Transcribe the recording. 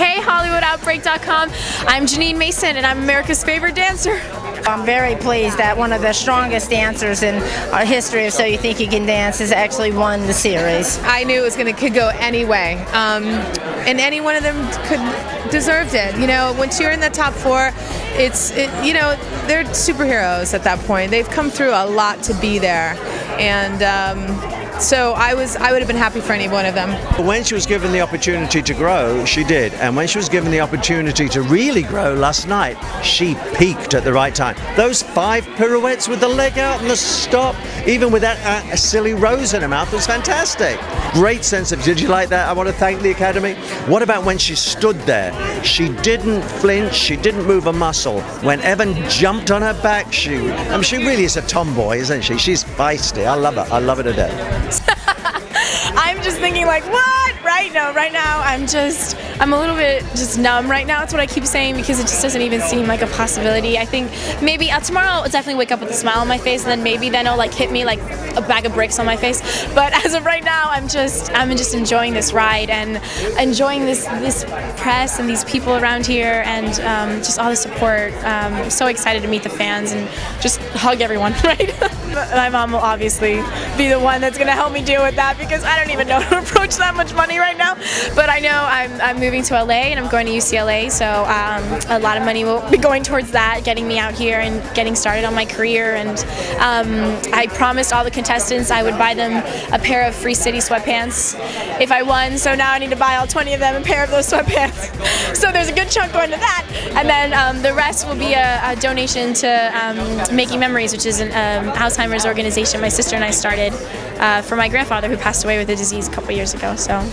Hey HollywoodOutbreak.com. I'm Jeanine Mason and I'm America's favorite dancer. I'm very pleased that one of the strongest dancers in our history of So You Think You Can Dance has actually won the series. I knew it was going to could go any way, um, and any one of them could deserved it. You know, once you're in the top four, it's it, you know they're superheroes at that point. They've come through a lot to be there, and. Um, so I was I would have been happy for any one of them. When she was given the opportunity to grow, she did. And when she was given the opportunity to really grow last night, she peaked at the right time. Those five pirouettes with the leg out and the stop, even with that uh, silly rose in her mouth, was fantastic. Great sense of, did you like that? I want to thank the Academy. What about when she stood there? She didn't flinch, she didn't move a muscle. When Evan jumped on her back, she, I mean, she really is a tomboy, isn't she? She's feisty. I love her. I love her to death. I'm just thinking like, what? Right? now, right now I'm just, I'm a little bit just numb right now. That's what I keep saying because it just doesn't even seem like a possibility. I think maybe uh, tomorrow I'll definitely wake up with a smile on my face and then maybe then it'll like hit me like a bag of bricks on my face. But as of right now, I'm just, I'm just enjoying this ride and enjoying this, this press and these people around here and um, just all the support. Um, I'm so excited to meet the fans and just hug everyone, right? my mom will obviously be the one that's going to help me deal with that because I don't even know how to approach that much money right now. But I know I'm, I'm moving to LA and I'm going to UCLA, so um, a lot of money will be going towards that, getting me out here and getting started on my career. And um, I promised all the contestants I would buy them a pair of Free City sweatpants if I won. So now I need to buy all 20 of them a pair of those sweatpants. so there's a good chunk going to that. And then um, the rest will be a, a donation to um, Making Memories, which is an um, Alzheimer's organization my sister and I started uh, for my grandfather who passed away with the disease a couple years ago. So.